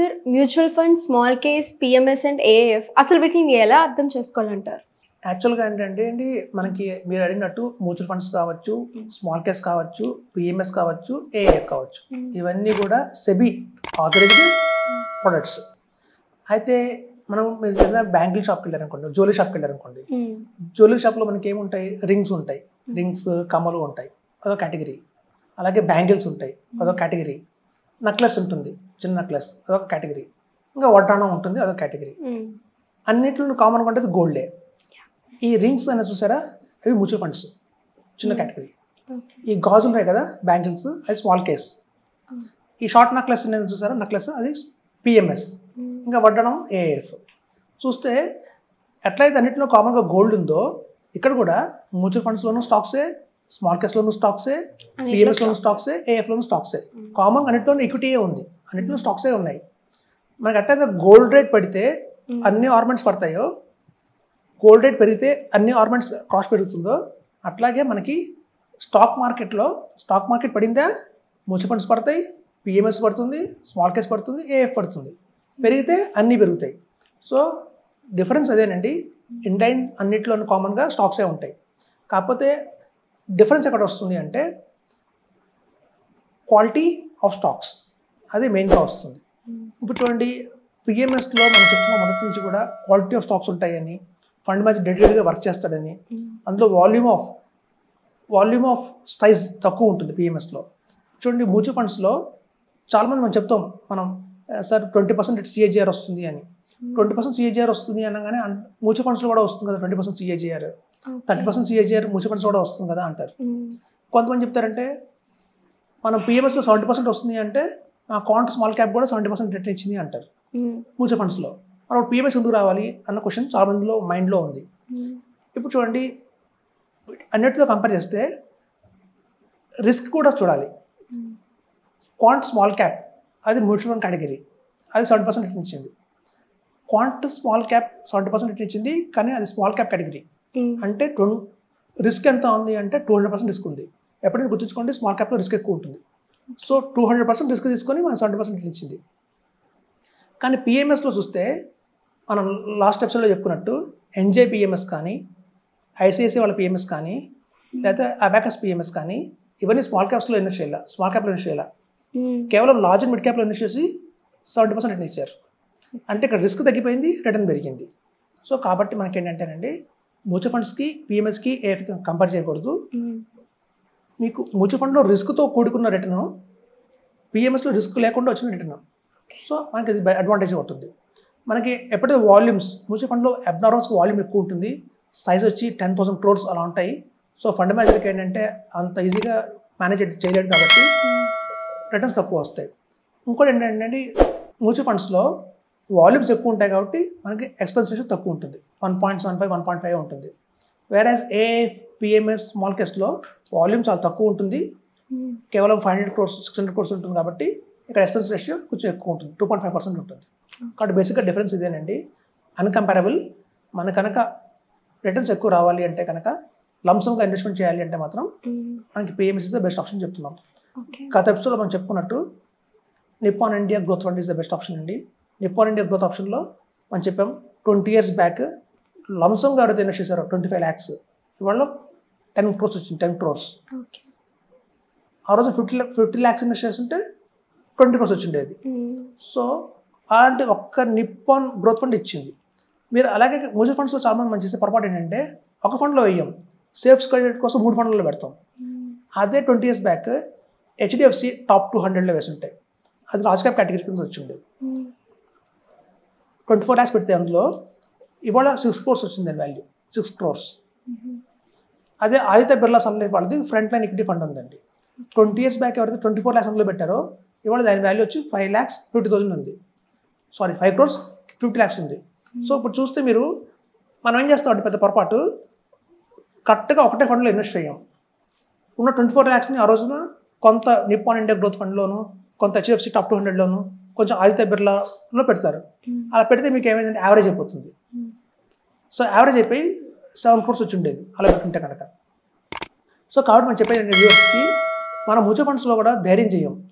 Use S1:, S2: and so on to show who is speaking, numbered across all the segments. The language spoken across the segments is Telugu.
S1: Sir mutual fund small case PMS and AF అసలు వీటిని ఎలా అర్థం చేసుకోవాలంటారు?
S2: యాక్చువల్గా ఏంటంటే అండి మనకి మీరు అడిగినట్టు మ్యూచువల్ ఫండ్స్ కావచ్చు స్మాల్ కేస్ కావచ్చు పిఎంఎస్ కావచ్చు ఏఎఫ్ కావచ్చు. ఇవన్నీ కూడా సెబీ ఆథరైజ్డ్ ప్రొడక్ట్స్. అయితే మనం మీరు ఏదైనా బ్యాంకింగ్ షాప్కి వెళ్ళారనుకోండి జ్యువెలరీ షాప్కి వెళ్ళారనుకోండి జ్యువెలరీ షాప్లో మనకి ఏముంటాయి? రింగ్స్ ఉంటాయి. రింగ్స్ కమ్మలు ఉంటాయి. అదొక కేటగిరీ. అలాగే బ్యాంగిల్స్ ఉంటాయి. అదొక కేటగిరీ. నెక్లెస్ ఉంటుంది. చిన్న నెక్లెస్ అదొక కేటగిరీ ఇంకా వడ్డాణం ఉంటుంది అదొక కేటగిరీ అన్నిట్లో కామన్ ఉంటుంది గోల్డే ఈ రింగ్స్ అనేది చూసారా? అవి మ్యూచువల్ ఫండ్స్ చిన్న కేటగిరీ ఈ గాజులు ఉన్నాయి కదా బ్యాంగిల్స్ అది స్మాల్ కేస్ ఈ షార్ట్ నెక్లెస్ అనేది చూసారా? నెక్లెస్ అది పిఎంఎస్ ఇంకా వడ్డడం ఏఎఫ్ చూస్తే ఎట్లయితే అన్నింటిలో కామన్గా గోల్డ్ ఉందో ఇక్కడ కూడా మ్యూచువల్ ఫండ్స్లోనూ స్టాక్సే స్మాల్ కేస్లోనూ స్టాక్సే పిఎంఎస్లోనూ స్టాక్సే ఏఎఫ్లోనూ స్టాక్సే కామన్ అన్నింటిలోనూ ఈక్విటీయే ఉంది. అన్నింటిలో స్టాక్సే ఉన్నాయి. మనకి ఎట్లయితే గోల్డ్ రేట్ పడితే అన్ని ఆర్మెంట్స్ పడతాయో గోల్డ్ రేట్ పెరిగితే అన్ని ఆర్మెంట్స్ కాస్ట్ పెరుగుతుందో అట్లాగే మనకి స్టాక్ మార్కెట్లో స్టాక్ మార్కెట్ పడిందా? మ్యూచువల్ ఫండ్స్ పడతాయి పిఎంఎస్ పడుతుంది స్మాల్ కేస్ పడుతుంది ఏఎఫ్ పడుతుంది. పెరిగితే అన్నీ పెరుగుతాయి. సో డిఫరెన్స్ అదేనండి. ఇండైన్ అన్నిట్లో కామన్గా స్టాక్సే ఉంటాయి. కాకపోతే డిఫరెన్స్ ఎక్కడ వస్తుంది అంటే క్వాలిటీ ఆఫ్ స్టాక్స్. అది మెయిన్గా వస్తుంది. ఇప్పుడు చూడండి పిఎంఎస్లో మనం చెప్తున్న మొదటి నుంచి కూడా క్వాలిటీ ఆఫ్ స్టాక్స్ ఉంటాయని ఫండ్ మ్యాచ్ డెడికేటెడ్గా వర్క్ చేస్తాడని అందులో volume of volume of size తక్కువ ఉంటుంది పిఎంఎస్లో చూడండి మ్యూచువల్ ఫండ్స్లో చాలామంది మనం చెప్తాం మనం సార్ ట్వంటీ పర్సెంట్ సిఏజిఆర్ వస్తుంది అని. ట్వంటీ పర్సెంట్ సిఏజిఆర్ వస్తుంది అనగానే మ్యూచువల్ ఫండ్స్లో కూడా వస్తుంది కదా twenty percent CAGR thirty percent CAGR mutual funds కూడా వస్తుంది కదా అంటారు. కొంతమంది చెప్తారంటే మనం పిఎంఎస్లో సెవెంటీ పర్సెంట్ వస్తుంది అంటే కాంట్ స్మాల్ క్యాప్ కూడా సెవెంటీ పర్సెంట్ రిటర్న్ ఇచ్చింది అంటారు. మ్యూచువల్ ఫండ్స్లో మనం పిఎంఎస్ ఎందుకు రావాలి అన్న క్వశ్చన్ చాలా మందిలో మైండ్లో ఉంది. ఇప్పుడు చూడండి అన్నిటితో కంపేర్ చేస్తే రిస్క్ కూడా చూడాలి. క్వాంట్ స్మాల్ క్యాప్ అది మ్యూచువల్ ఫండ్ కేటగిరీ అది సెవెంటీ పర్సెంట్ రిటర్న్ ఇచ్చింది. Quant small cap seventy percent return ఇచ్చింది కానీ అది స్మాల్ క్యాప్ కేటగిరీ అంటే రిస్క్ ఎంత ఉంది అంటే టూ హండ్రెడ్ పర్సెంట్ రిస్క్ ఉంది. ఎప్పుడైనా గుర్తుంచుకోండి స్మాల్ క్యాప్లో రిస్క్ ఎక్కువ ఉంటుంది. So two hundred percent risk తీసుకొని మనం సెవెంటీ పర్సెంట్ ఇచ్చింది. కానీ పిఎంఎస్లో చూస్తే మనం లాస్ట్ ఎపిసోడ్లో చెప్పుకున్నట్టు ఎన్జే పిఎంఎస్ కానీ ఐసిఐసిఐ వాళ్ళ పిఎంఎస్ కానీ లేకపోతే అబాకస్ పిఎంఎస్ కానీ ఇవన్నీ స్మాల్ క్యాప్స్లో ఇన్వెస్ట్ చేయాలి స్మాల్ క్యాప్లో ఇన్వెస్ట్ చేయాలి. కేవలం లార్జ్ అండ్ మిడ్ క్యాప్లో ఇన్వెస్ట్ చేసి సెవెంటీ పర్సెంట్ రిటర్న్ ఇచ్చారు. అంటే ఇక్కడ రిస్క్ తగ్గిపోయింది రిటర్న్ పెరిగింది. సో కాబట్టి మనకి ఏంటంటేనండి మ్యూచువల్ ఫండ్స్కి పిఎంఎస్కి ఏఎఫ్ కంపేర్ చేయకూడదు. మీకు మ్యూచువల్ ఫండ్లో రిస్క్తో కూడుకున్న రిటర్న్ పిఎంఎస్లో రిస్క్ లేకుండా వచ్చిన రిటర్న్ సో మనకి అది అడ్వాంటేజ్ అవుతుంది. మనకి ఎప్పుడైతే వాల్యూమ్స్ మ్యూచువల్ ఫండ్లో అబ్నార్మల్స్ వాల్యూమ్ ఎక్కువ ఉంటుంది. సైజ్ వచ్చి టెన్ థౌసండ్ క్రోర్స్ అలా ఉంటాయి. సో ఫండ్ మేనేజర్కి ఏంటంటే అంత ఈజీగా మేనేజ్ చేయలేడు కాబట్టి రిటర్న్స్ తక్కువ వస్తాయి. ఇంకోటి ఏంటంటే మ్యూచువల్ ఫండ్స్లో వాల్యూమ్స్ ఎక్కువ ఉంటాయి కాబట్టి మనకి ఎక్స్పెన్స్ రేషియో తక్కువ ఉంటుంది. One point seven five one point five ఉంటుంది. వేరాజ్ ఏ పిఎంఎస్ స్మాల్ కేస్లో వాల్యూమ్ చాలా తక్కువ ఉంటుంది. కేవలం five hundred crores six hundred crores ఉంటుంది కాబట్టి ఇక్కడ ఎక్స్పెన్స్ రేషియో కొంచెం ఎక్కువ ఉంటుంది. టూ పాయింట్ ఫైవ్ పర్సెంట్ ఉంటుంది. కాబట్టి బేసిక్గా డిఫరెన్స్ ఇదేనండి. అన్కంపారబుల్ మన కనుక రిటర్న్స్ ఎక్కువ రావాలి అంటే కనుక లంసంగా ఇన్వెస్ట్మెంట్ చేయాలి అంటే మాత్రం మనకి PMS is the best option చెప్తున్నాం. గత ఎపిసోడ్లో మనం చెప్పుకున్నట్టు Nippon India growth fund is the best option అండి. నిప్పాన్ ఇండియా గ్రోత్ ఆప్షన్లో మనం చెప్పాం ట్వంటీ ఇయర్స్ బ్యాక్ లంసంగా ఎవరైతే ఇన్వెస్ట్ చేశారో ట్వంటీ ఫైవ్ ల్యాక్స్ ఇవాళ టెన్ క్రోర్స్ వచ్చింది టెన్ క్రోర్స్. ఆ రోజు ఫిఫ్టీ ఫిఫ్టీ ల్యాక్స్ ఇన్వెస్ట్ చేస్తుంటే ట్వంటీ క్రోర్స్ వచ్చిండేది సో అలాంటి ఒక్క నిప్పాన్ గ్రోత్ ఫండ్ ఇచ్చింది. మీరు అలాగే మ్యూచువల్ ఫండ్స్లో చాలా మంది మనం చేసే పొరపాటు ఏంటంటే ఒక ఫండ్లో వేయం సేఫ్స్ క్రెడిట్ కోసం మూడు ఫండ్లలో పెడతాం. అదే twenty years back HDFC top two హండ్రెడ్లో వేసి ఉంటాయి అది లార్జ్ క్యాప్ కేటగిరీ కింద వచ్చింది ట్వంటీ ఫోర్ ల్యాక్స్ పెడితే అందులో ఇవాళ సిక్స్ క్రోర్స్ వచ్చింది వాల్యూ. సిక్స్ క్రోర్స్. అదే ఆదిత్య బిర్లా సన్ లైఫ్ వాళ్ళది ఫ్రంట్ లైన్ ఈక్విటీ ఫండ్ ఉందండి. ట్వంటీ ఇయర్స్ బ్యాక్ ఎవరైతే ట్వంటీ ఫోర్ ల్యాక్స్ అందులో పెట్టారో ఇవాళ దాని వాల్యూ వచ్చి ఫైవ్ ల్యాక్స్ ఫిఫ్టీ థౌసండ్ ఉంది. Sorry five crores fifty lakhs ఉంది. సో ఇప్పుడు చూస్తే మీరు మనం ఏం చేస్తాం అంటే పెద్ద పొరపాటు? కరెక్ట్గా ఒకటే ఫండ్లో ఇన్వెస్ట్ చేయం. ఉన్న ట్వంటీ ఫోర్ ల్యాక్స్ని ఆ రోజున కొంత నిప్పాన్ ఇండియా గ్రోత్ ఫండ్లోను కొంత హెచ్ఎఫ్సి టాప్ టూ హండ్రెడ్లోను కొంచెం ఆదిత్య బిర్లాలో పెడతారు. అలా పెడితే మీకు ఏమైందంటే యావరేజ్ అయిపోతుంది. సో యావరేజ్ అయిపోయి సెవెన్ క్రోర్స్ వచ్చి ఉండేది అలా పెట్టుకుంటే కనుక. సో కాబట్టి మనం చెప్పేది వ్యూవర్స్కి మన మ్యూచువల్ ఫండ్స్లో కూడా ధైర్యం చేయం.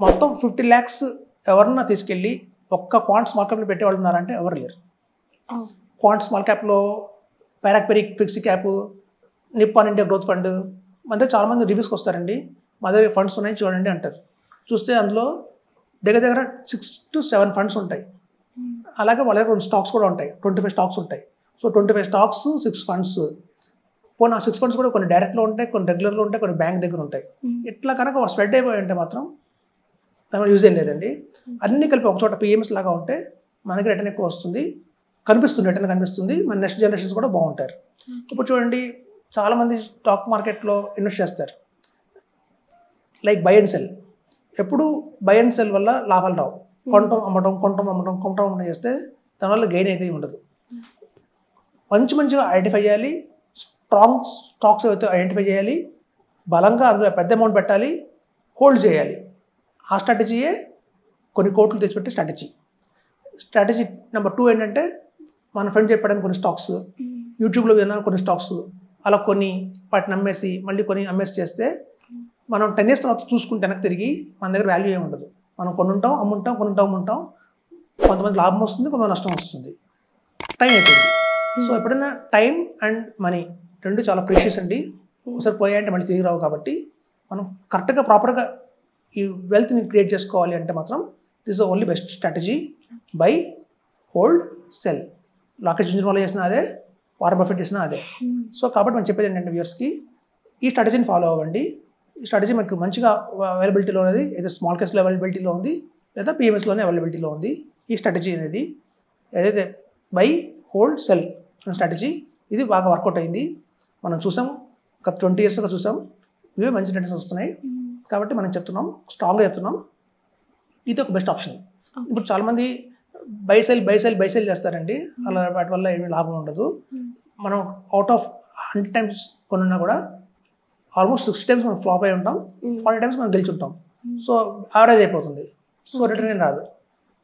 S2: మొత్తం ఫిఫ్టీ ల్యాక్స్ ఎవరన్నా తీసుకెళ్ళి ఒక్క క్వాంట్ స్మాల్ క్యాప్లో పెట్టేవాళ్ళు ఉన్నారంటే ఎవరు లేరు. క్వాంట్ స్మాల్ క్యాప్లో పారాక్పెరిక్ fix cap Nippon India growth fund మన దగ్గర చాలామంది రివ్యూస్కి వస్తారండి. మా దగ్గర ఫండ్స్ ఉన్నాయి చూడండి అంటారు. చూస్తే అందులో దగ్గర దగ్గర సిక్స్ టు సెవెన్ ఫండ్స్ ఉంటాయి. అలాగే వాళ్ళ దగ్గర స్టాక్స్ కూడా ఉంటాయి. ట్వంటీ ఫైవ్ స్టాక్స్ ఉంటాయి. So twenty five stocks six funds పోనీ ఆ సిక్స్ ఫండ్స్ కూడా కొన్ని డైరెక్ట్లో ఉంటాయి కొన్ని రెగ్యులర్లో ఉంటాయి కొన్ని బ్యాంక్ దగ్గర ఉంటాయి. ఇట్లా కనుక స్ప్రెడ్ అయిపోయి ఉంటే మాత్రం దాని యూజ్ ఏం లేదండి. అన్నీ కలిపి ఒక చోట పిఎంఎస్ లాగా ఉంటే మనకి రిటర్న్ ఎక్కువ వస్తుంది. కనిపిస్తుంది రిటర్న్ కనిపిస్తుంది. మన నెక్స్ట్ జనరేషన్స్ కూడా బాగుంటారు. ఇప్పుడు చూడండి చాలామంది స్టాక్ మార్కెట్లో ఇన్వెస్ట్ చేస్తారు. లైక్ బై అండ్ సెల్ ఎప్పుడు బై అండ్ సెల్ వల్ల లాభాలు రావు. కొనటం అమ్మటం కొనటం అమ్మటం కొనటం అమ్మటం చేస్తే దానివల్ల గెయిన్ అయితే ఉండదు. మంచి మంచిగా ఐడెంటిఫై చేయాలి స్ట్రాంగ్ స్టాక్స్ అయితే ఐడెంటిఫై చేయాలి బలంగా అందులో పెద్ద అమౌంట్ పెట్టాలి హోల్డ్ చేయాలి. ఆ స్ట్రాటజీయే కొన్ని కోట్లు తెచ్చిపెట్టే స్ట్రాటజీ స్ట్రాటజీ నెంబర్ టూ ఏంటంటే మన ఫ్రెండ్ చెప్పడానికి కొన్ని స్టాక్స్ యూట్యూబ్లో విన్నా కొన్ని స్టాక్స్ అలా కొన్ని వాటిని అమ్మేసి మళ్ళీ కొన్ని అమ్మేసి చేస్తే మనం టెన్ ఇయర్స్ తర్వాత చూసుకుంటే వెనక్కి తిరిగి మన దగ్గర వాల్యూ ఏమి ఉండదు. మనం కొనుంటాం అమ్ముంటాం కొనుంటాం అమ్ముంటాం. కొంతమంది లాభం వస్తుంది కొంతమంది నష్టం వస్తుంది. టైం అయిపోయింది. సో ఎప్పుడైనా టైం అండ్ మనీ రెండు చాలా ప్రీషియస్ అండి. ఒకసారి పోయాయంటే మళ్ళీ తిరిగి రావు కాబట్టి మనం కరెక్ట్గా ప్రాపర్గా ఈ వెల్త్ని క్రియేట్ చేసుకోవాలి అంటే మాత్రం this only best strategy buy hold sell locket ఇంజిన్ వల్ల చేసిన అదే వారం బఫెట్ చేసిన అదే. సో కాబట్టి మనం చెప్పేది ఏంటంటే వ్యూర్స్కి ఈ స్ట్రాటజీని ఫాలో అవ్వండి. ఈ స్ట్రాటజీ మనకు మంచిగా అవైలబిలిటీలో ఉన్నది ఏదో స్మాల్ కేస్లో అవైలబిలిటీలో ఉంది లేదా పిఎంఎస్లోనే అవైలబిలిటీలో ఉంది. ఈ స్ట్రాటజీ అనేది ఏదైతే బై హోల్డ్ సెల్ స్ట్రాటజీ ఇది బాగా వర్కౌట్ అయింది. మనం చూసాం ఒక ట్వంటీ ఇయర్స్గా చూసాం ఇవే మంచి రిటర్న్స్ వస్తున్నాయి. కాబట్టి మనం చెప్తున్నాం. స్ట్రాంగ్గా చెప్తున్నాం. ఇది ఒక బెస్ట్ ఆప్షన్ ఇప్పుడు చాలామంది buy sell buy sell buy sell చేస్తారండి. అలా వాటి వల్ల ఏమీ లాభం ఉండదు. మనం అవుట్ ఆఫ్ హండ్రెడ్ టైమ్స్ కొనున్నా కూడా ఆల్మోస్ట్ సిక్స్టీ టైమ్స్ మనం ఫ్లాప్ అయి ఉంటాం. ఫార్టీ టైమ్స్ మనం గెలిచి ఉంటాం. సో యావరేజ్ అయిపోతుంది. సో రిటర్న్ ఏం రాదు.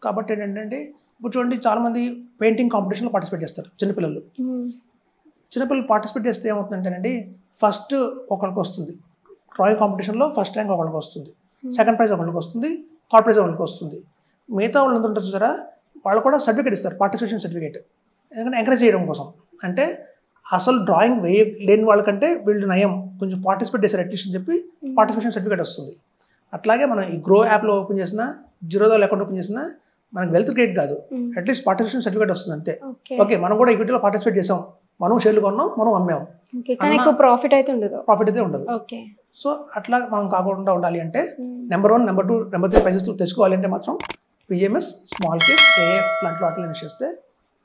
S2: కాబట్టి ఏంటంటే ఇప్పుడు చూడండి చాలామంది పెయింటింగ్ కాంపిటీషన్లో పార్టిసిపేట్ చేస్తారు చిన్నపిల్లలు. చిన్నపిల్లలు పార్టిసిపేట్ చేస్తే ఏమవుతుందంటేనండి ఫస్ట్ ఒకరికి వస్తుంది. డ్రాయింగ్ కాంపిటీషన్లో ఫస్ట్ ర్యాంక్ ఒకరికి వస్తుంది. సెకండ్ ప్రైజ్ ఒకరికి వస్తుంది. థర్డ్ ప్రైజ్ ఒకరికి వస్తుంది. మిగతా వాళ్ళు ఎంత ఉంటారు చూసారా? వాళ్ళు కూడా సర్టిఫికేట్ ఇస్తారు పార్టిసిపేషన్ సర్టిఫికేట్. ఎందుకంటే ఎంకరేజ్ చేయడం కోసం. అంటే అసలు డ్రాయింగ్ వేయ లేని వాళ్ళకంటే వీళ్ళు నయం. కొంచెం పార్టిసిపేట్ చేశారు అట్లీస్ట్ అని చెప్పి పార్టిసిపేషన్ సర్టిఫికేట్ వస్తుంది. అట్లాగే మనం ఈ గ్రో యాప్లో ఓపెన్ చేసినా జీరోదో అకౌంట్ ఓపెన్ చేసినా మనకు వెల్త్ క్రియేట్ కాదు. అట్లీస్ట్ పార్టిసిపేషన్ సర్టిఫికేట్ వస్తుంది అంతే.
S1: ఓకే
S2: మనం కూడా ఈక్విటీలో పార్టిసిపేట్ చేసాం. మనం షేర్లు కొన్నాం మనం అమ్మాం.
S1: ప్రాఫిట్ అయితే ఉండదు.
S2: ప్రాఫిట్ అయితే ఉండదు. సో అట్లా మనం కాకుండా ఉండాలి అంటే number one number two number three prizes తెచ్చుకోవాలి అంటే మాత్రం పిఎంఎస్ స్మాల్ కేస్ లాంటి వాటిలో ఇన్వెస్ట్ చేస్తే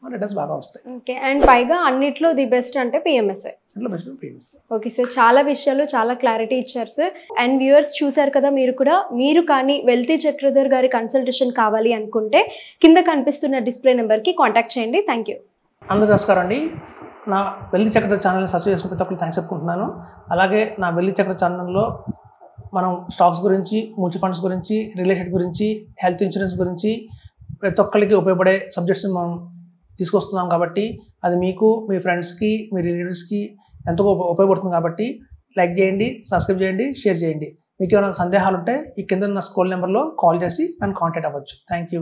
S2: రిటర్న్స్ బాగా వస్తాయి.
S1: ఓకే అండ్ పైగా అన్నిట్లో ది బెస్ట్ అంటే పిఎంఎస్ఐ
S2: అట్లా బెస్ట్ పిఎంఎస్
S1: ఓకే సార్ చాలా విషయాలు చాలా క్లారిటీ ఇచ్చారు సార్ అండ్ వ్యూవర్స్ చూసారు కదా మీరు కూడా మీరు కానీ వెల్తీ చక్రధర్ గారి కన్సల్టేషన్ కావాలి అనుకుంటే కింద కనిపిస్తున్న డిస్ప్లే నెంబర్కి కాంటాక్ట్ చేయండి. థ్యాంక్ యూ
S2: అందరూ నమస్కారం అండి. నా వెల్లి చక్ర ఛానల్ని సబ్స్క్రైబ్ చేసుకున్న ప్రతి ఒక్కరు థ్యాంక్స్ చెప్పుకుంటున్నాను. అలాగే నా వెల్లి చక్ర ఛానల్లో మనం స్టాక్స్ గురించి మ్యూచువల్ ఫండ్స్ గురించి ఎస్టేట్ గురించి హెల్త్ ఇన్సూరెన్స్ గురించి ప్రతి ఒక్కరికి ఉపయోగపడే సబ్జెక్ట్స్ మనం తీసుకొస్తున్నాం కాబట్టి అది మీకు మీ ఫ్రెండ్స్కి మీ రిలేటివ్స్కి ఎంతో ఉపయోగపడుతుంది కాబట్టి లైక్ చేయండి సబ్స్క్రైబ్ చేయండి షేర్ చేయండి. మీకు ఏమైనా సందేహాలు ఉంటే ఈ కింద ఉన్న స్కూల్ నెంబర్లో కాల్ చేసి నన్ను కాంటాక్ట్ అవ్వచ్చు. Thank you